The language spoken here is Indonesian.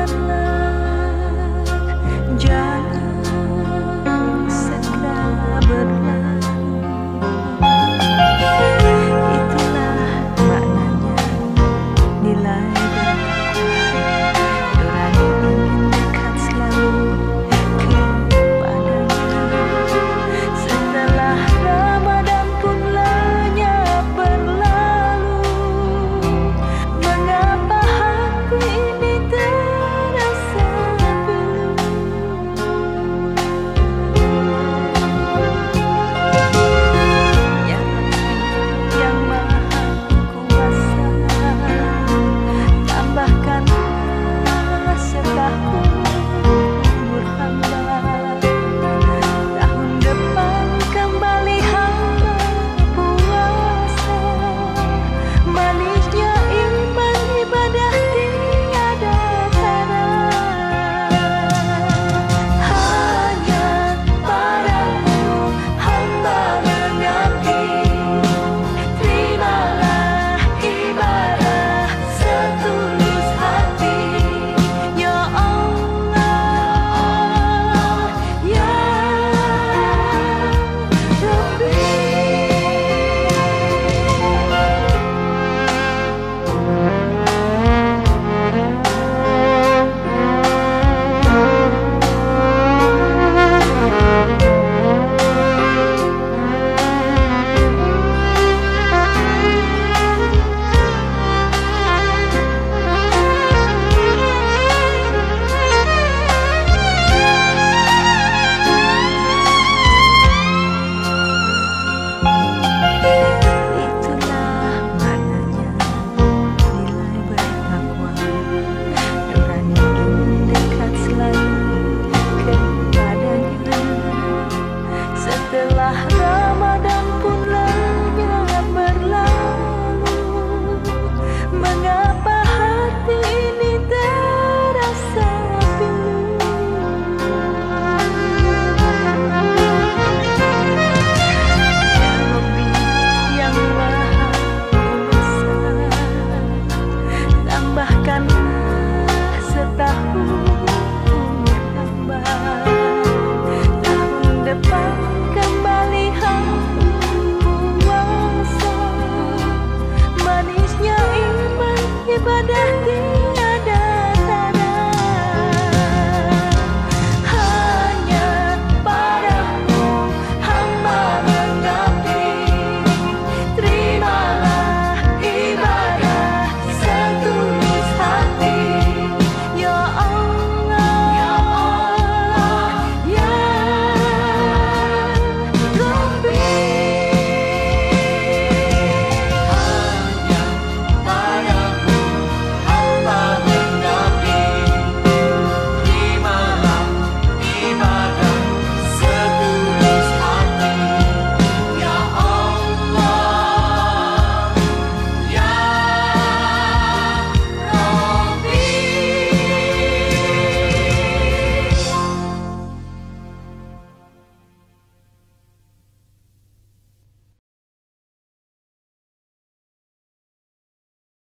Janganlah jangan